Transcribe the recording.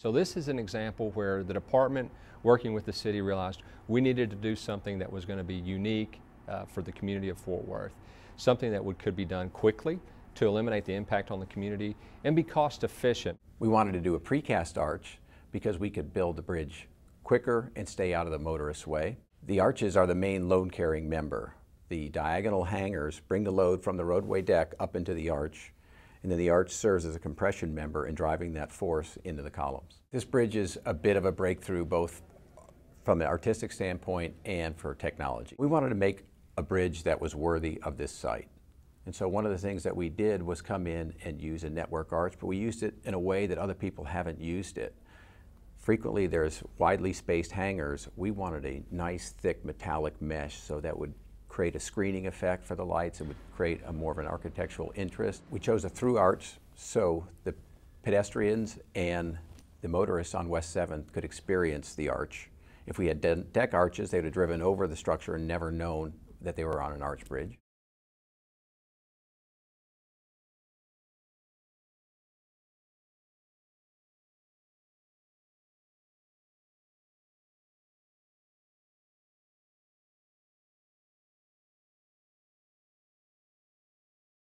So this is an example where the department working with the city realized we needed to do something that was going to be unique uh, for the community of Fort Worth, something that would, could be done quickly to eliminate the impact on the community and be cost efficient. We wanted to do a precast arch because we could build the bridge quicker and stay out of the motorist's way. The arches are the main load carrying member. The diagonal hangers bring the load from the roadway deck up into the arch and then the arch serves as a compression member in driving that force into the columns. This bridge is a bit of a breakthrough both from an artistic standpoint and for technology. We wanted to make a bridge that was worthy of this site. And so one of the things that we did was come in and use a network arch, but we used it in a way that other people haven't used it. Frequently there's widely spaced hangers. We wanted a nice thick metallic mesh so that would create a screening effect for the lights. It would create a more of an architectural interest. We chose a through arch so the pedestrians and the motorists on West 7th could experience the arch. If we had deck arches, they would have driven over the structure and never known that they were on an arch bridge.